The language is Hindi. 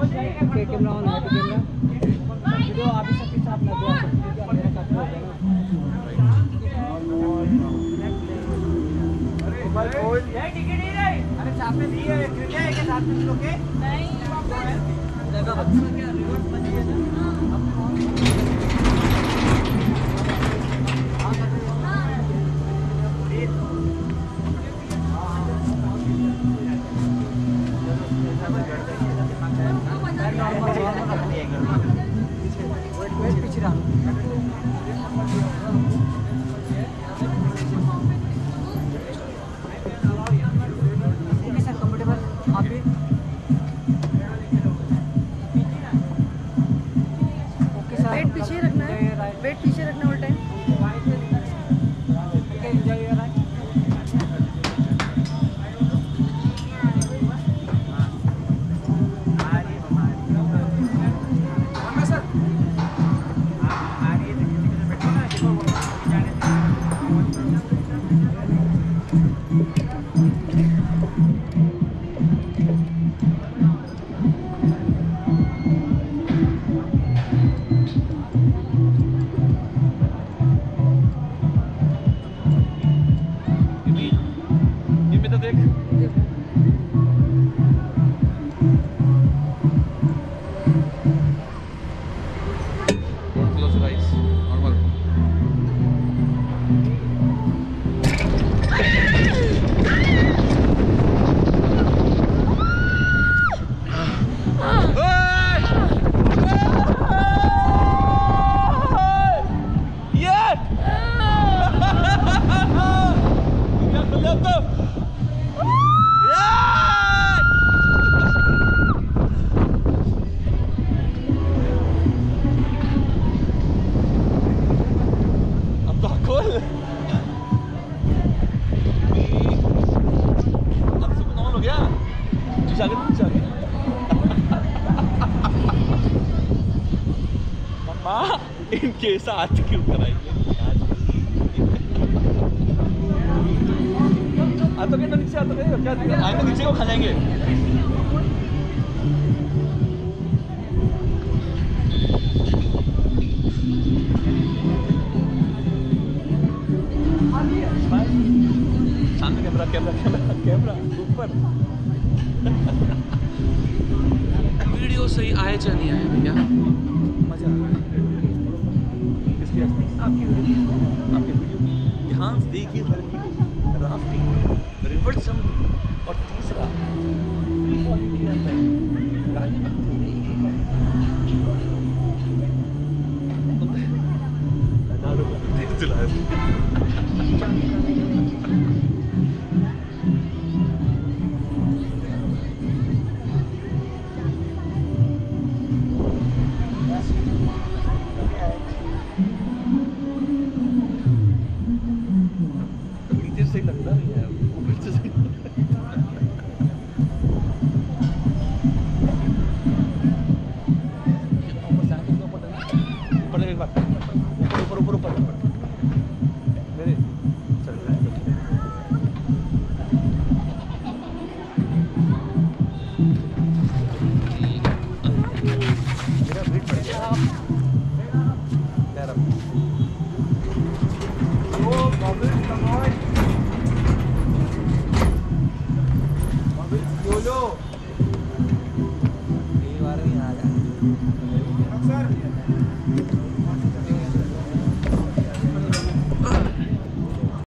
कैमरा ऑन है कैमरा। वीडियो आप ही सबके साथ लग गया मेरा काफ़ी हो गया ना। अरे साथ में दी है? क्रिकेट के साथ में लोग के जगह वेट पीछे रखना है। वेट पीछे रखना इनके साथ क्यों कराएँगे? आ तो कहना नीचे आ तो क्या दिक्कत? तो नीचे को खा जाएँगे सामने कैमरा कैमरा कैमरा कैमरा, ऊपर। वीडियो सही आए चाहे नहीं आए भैया? मज़ा आ रहा है। आपकी वीडियो आपकी वीडियो ध्यान से देखिए राफ्टिंग रिवर जंप और तीसरा आता Sir.